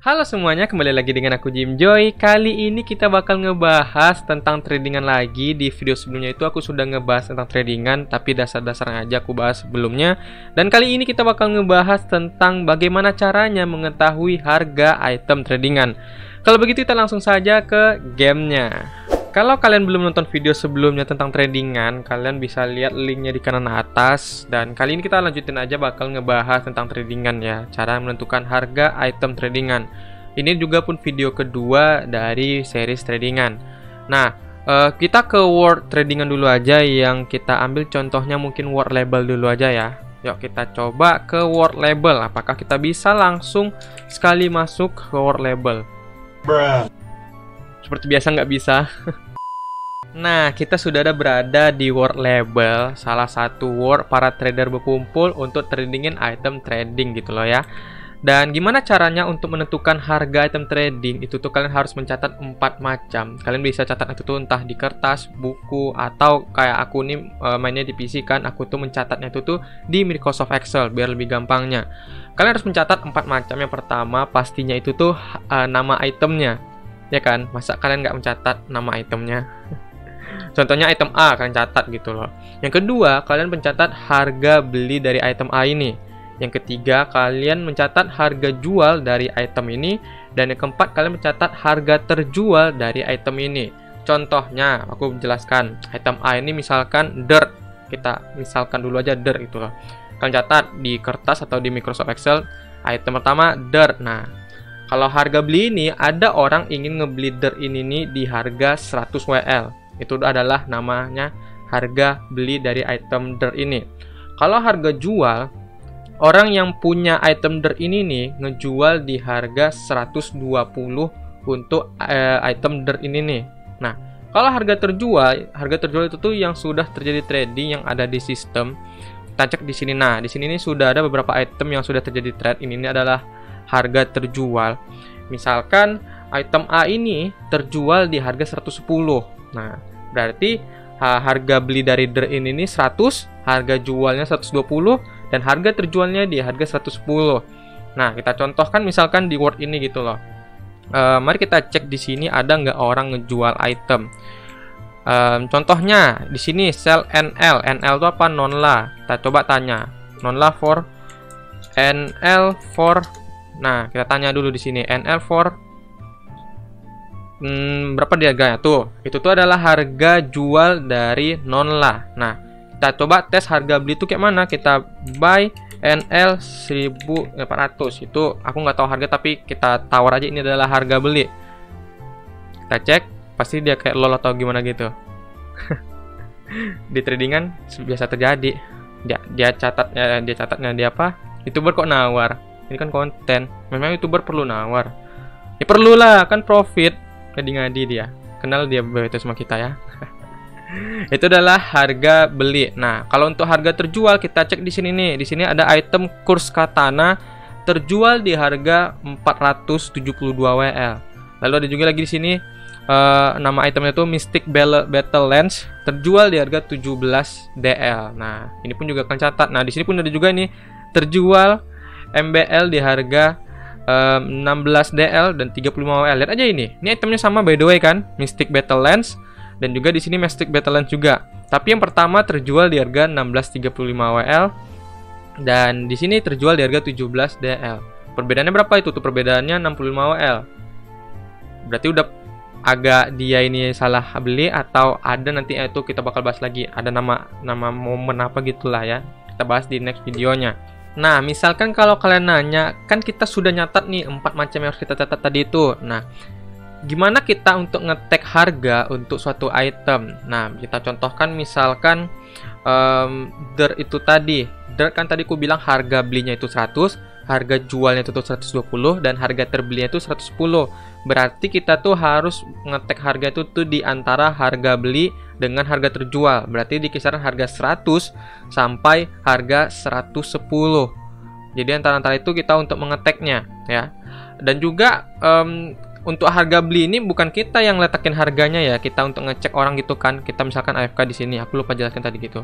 Halo semuanya, kembali lagi dengan aku Jim Joy. Kali ini kita bakal ngebahas tentang tradingan lagi. Di video sebelumnya itu aku sudah ngebahas tentang tradingan, tapi dasar-dasarnya aja aku bahas sebelumnya. Dan kali ini kita bakal ngebahas tentang bagaimana caranya mengetahui harga item tradingan. Kalau begitu kita langsung saja ke gamenya. Kalau kalian belum nonton video sebelumnya tentang tradingan, kalian bisa lihat linknya di kanan atas. Dan kali ini kita lanjutin aja bakal ngebahas tentang tradingan ya, cara menentukan harga item tradingan. Ini juga pun video kedua dari series tradingan. Nah, uh, kita ke word tradingan dulu aja yang kita ambil contohnya mungkin word label dulu aja ya. Yuk kita coba ke word label. Apakah kita bisa langsung sekali masuk ke word label? Bruh. Seperti biasa nggak bisa. nah, kita sudah ada berada di World Label, salah satu world para trader berkumpul untuk tradingin item trading gitu loh ya. Dan gimana caranya untuk menentukan harga item trading? Itu tuh kalian harus mencatat empat macam. Kalian bisa catat itu tuh entah di kertas, buku, atau kayak aku nih eh, mainnya di PC kan, aku tuh mencatatnya itu tuh di Microsoft Excel biar lebih gampangnya. Kalian harus mencatat empat macam. Yang pertama pastinya itu tuh uh, nama itemnya ya kan? Masa kalian nggak mencatat nama itemnya? Contohnya item A kalian catat gitu loh. Yang kedua kalian mencatat harga beli dari item A ini. Yang ketiga kalian mencatat harga jual dari item ini. Dan yang keempat kalian mencatat harga terjual dari item ini. Contohnya aku jelaskan item A ini misalkan dirt. Kita misalkan dulu aja dirt itu loh. Kalian catat di kertas atau di Microsoft Excel item pertama dirt. Nah kalau harga beli ini ada orang ingin ngebeli der ini nih di harga 100 WL. Itu adalah namanya harga beli dari item der ini. Kalau harga jual, orang yang punya item der ini nih ngejual di harga 120 untuk uh, item der ini nih. Nah, kalau harga terjual, harga terjual itu tuh yang sudah terjadi trading yang ada di sistem. Kita cek di sini. Nah, di sini nih sudah ada beberapa item yang sudah terjadi trade. Ini, ini adalah harga terjual. Misalkan item A ini terjual di harga 110. Nah, berarti harga beli dari der ini nih 100, harga jualnya 120 dan harga terjualnya di harga 110. Nah, kita contohkan misalkan di Word ini gitu loh. Uh, mari kita cek di sini ada nggak orang ngejual item. Um, contohnya di sini sell NL, NL itu apa? Nonla. Kita coba tanya. Nonla for NL for Nah, kita tanya dulu di sini NL4 hmm, berapa dia harganya? Tuh, itu tuh adalah harga jual dari Nonla. Nah, kita coba tes harga beli itu kayak mana? Kita buy NL 1400. Itu aku nggak tahu harga tapi kita tawar aja ini adalah harga beli. Kita cek, pasti dia kayak lol atau gimana gitu. di tradingan biasa terjadi. Dia dia catatnya dia catatnya dia apa? Youtuber kok nawar ini kan konten. Memang youtuber perlu nawar. Ya perlu lah kan profit. Ngadi-ngadi dia. Kenal dia itu sama kita ya. Itu adalah harga beli. Nah kalau untuk harga terjual kita cek di sini nih. Di sini ada item kurs katana terjual di harga 472 WL lalu ada juga lagi di sini uh, nama itemnya itu Mystic Battle Lens terjual di harga 17 DL. Nah, ini pun juga akan catat. Nah, di sini pun ada juga nih terjual MBL di harga um, 16 DL dan 35 WL. Lihat aja ini. Ini itemnya sama by the way kan, Mystic Battle Lens dan juga di sini Mystic Battle Lens juga. Tapi yang pertama terjual di harga 1635 WL dan di sini terjual di harga 17 DL. Perbedaannya berapa itu? Tuh perbedaannya 65 WL. Berarti udah agak dia ini salah beli atau ada nanti itu kita bakal bahas lagi. Ada nama nama momen apa gitulah ya. Kita bahas di next videonya. Nah, misalkan kalau kalian nanya, kan kita sudah nyatat nih empat macam yang harus kita catat tadi itu. Nah, gimana kita untuk ngetek harga untuk suatu item? Nah, kita contohkan misalkan um, der itu tadi. Der kan tadi aku bilang harga belinya itu 100, harga jualnya itu 120 dan harga terbelinya itu 110. Berarti kita tuh harus ngetek harga itu tuh di antara harga beli dengan harga terjual. Berarti di kisaran harga 100 sampai harga 110. Jadi antara-antara itu kita untuk mengeteknya ya. Dan juga um, untuk harga beli ini bukan kita yang letakin harganya ya. Kita untuk ngecek orang gitu kan. Kita misalkan AFK di sini. Aku lupa jelaskan tadi gitu.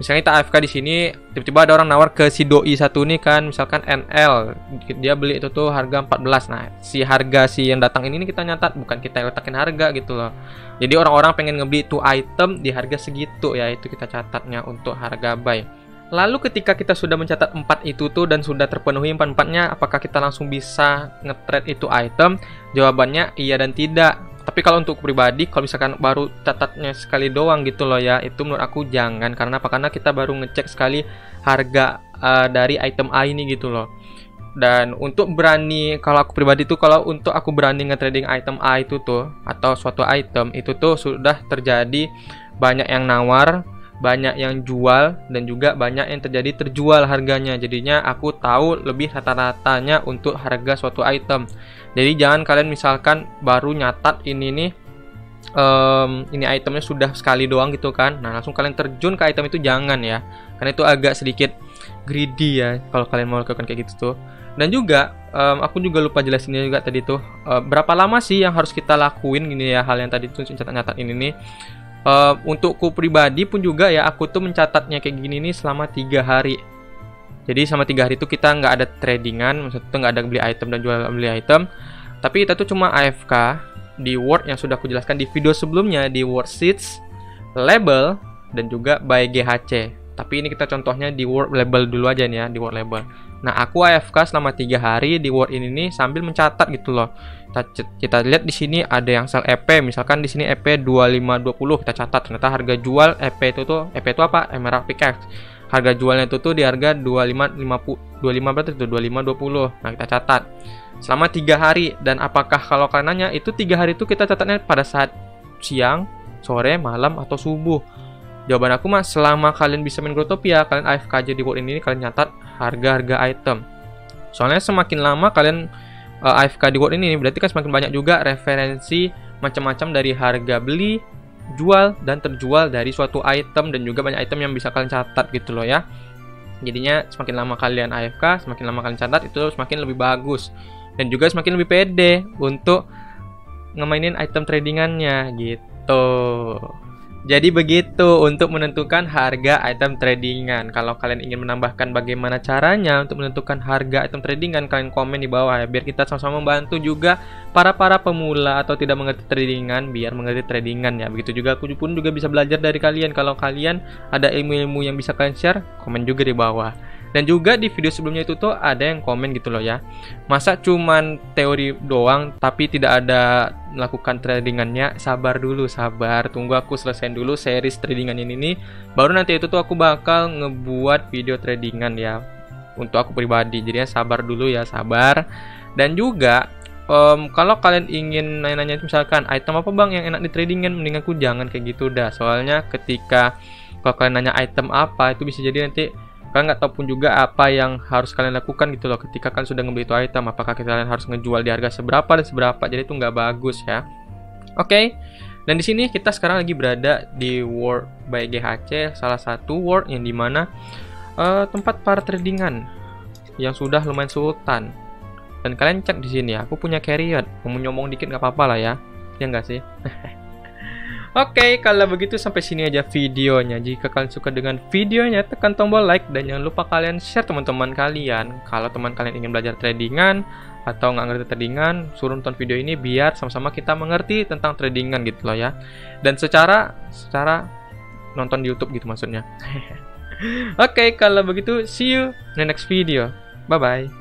Misalnya kita AFK di sini tiba-tiba ada orang nawar ke si doi satu nih kan. Misalkan NL dia beli itu tuh harga 14 nah si harga si yang datang ini, kita nyatat. Bukan kita yang letakin harga gitu loh. Jadi orang-orang pengen ngebeli itu item di harga segitu ya. Itu kita catatnya untuk harga buy Lalu ketika kita sudah mencatat empat itu tuh dan sudah terpenuhi empat-empatnya, apakah kita langsung bisa nge-trade itu item? Jawabannya iya dan tidak. Tapi kalau untuk pribadi, kalau misalkan baru catatnya sekali doang gitu loh ya, itu menurut aku jangan. Karena apa? Karena kita baru ngecek sekali harga uh, dari item A ini gitu loh. Dan untuk berani, kalau aku pribadi tuh, kalau untuk aku berani nge-trading item A itu tuh, atau suatu item, itu tuh sudah terjadi banyak yang nawar, banyak yang jual dan juga banyak yang terjadi terjual harganya. Jadinya aku tahu lebih rata-ratanya untuk harga suatu item. Jadi jangan kalian misalkan baru nyatat ini nih um, ini itemnya sudah sekali doang gitu kan. Nah langsung kalian terjun ke item itu jangan ya. Karena itu agak sedikit greedy ya kalau kalian mau lakukan kayak gitu tuh. Dan juga um, aku juga lupa jelasinnya juga tadi tuh uh, berapa lama sih yang harus kita lakuin gini ya hal yang tadi tuh nyatat-nyatat ini nih uh, untukku pribadi pun juga ya aku tuh mencatatnya kayak gini nih selama tiga hari. Jadi selama tiga hari itu kita nggak ada tradingan maksudnya nggak ada beli item dan jual beli item. Tapi kita tuh cuma AFK di Word yang sudah aku jelaskan di video sebelumnya di Word Sheets label dan juga by GHC tapi ini kita contohnya di Word label dulu aja nih ya di Word label nah aku AFK selama tiga hari di Word ini nih sambil mencatat gitu loh. Kita, kita lihat di sini ada yang sel EP misalkan di sini EP 2520 kita catat. Ternyata harga jual EP itu tuh EP itu apa? Emerald Pickaxe. Harga jualnya itu tuh di harga 2550 25 berarti itu 2520 nah kita catat. Selama tiga hari dan apakah kalau kalian nanya itu tiga hari itu kita catatnya pada saat siang sore malam atau subuh jawaban aku mah selama kalian bisa main Growtopia kalian AFK aja di word ini kalian nyatat harga-harga item soalnya semakin lama kalian uh, eh, AFK di World ini berarti kan semakin banyak juga referensi macam-macam dari harga beli, jual dan terjual dari suatu item dan juga banyak item yang bisa kalian catat gitu loh ya. Jadinya semakin lama kalian AFK, semakin lama kalian catat itu semakin lebih bagus dan juga semakin lebih pede untuk ngemainin item tradingannya gitu. Jadi begitu untuk menentukan harga item tradingan. Kalau kalian ingin menambahkan bagaimana caranya untuk menentukan harga item tradingan, kalian komen di bawah ya biar kita sama-sama membantu juga para para pemula atau tidak mengerti tradingan biar mengerti tradingan ya. Begitu juga aku pun juga bisa belajar dari kalian. Kalau kalian ada ilmu-ilmu yang bisa kalian share, komen juga di bawah. Dan juga di video sebelumnya itu tuh ada yang komen gitu loh ya. Masa cuman teori doang tapi tidak ada melakukan tradingannya? Sabar dulu, sabar. Tunggu aku selesaiin dulu series tradingan ini nih. Baru nanti itu tuh aku bakal ngebuat video tradingan ya. Untuk aku pribadi. Jadinya sabar dulu ya, sabar. Dan juga um, kalau kalian ingin nanya-nanya misalkan item apa bang yang enak di tradingan mending aku jangan kayak gitu dah soalnya ketika kalau kalian nanya item apa itu bisa jadi nanti kalian nggak tahu pun juga apa yang harus kalian lakukan gitu loh ketika kalian sudah membeli itu item. Apakah kalian harus ngejual di harga seberapa dan seberapa? Jadi itu nggak bagus ya. Oke. Okay. dan di sini kita sekarang lagi berada di World by GHC salah satu world yang di mana uh, tempat para tradingan yang sudah lumayan sultan. Dan kalian cek di sini aku punya carrier. Mau nyomong dikit nggak apa-apa lah ya. Ya nggak sih Oke, okay, kalau begitu sampai sini aja videonya. Jika kalian suka dengan videonya, tekan tombol like dan jangan lupa kalian share teman-teman kalian. Kalau teman kalian ingin belajar tradingan atau nggak ngerti tradingan, suruh nonton video ini biar sama-sama kita mengerti tentang tradingan gitu loh ya. Dan secara secara nonton di YouTube gitu maksudnya. Oke, okay, kalau begitu see you in the next video. Bye bye.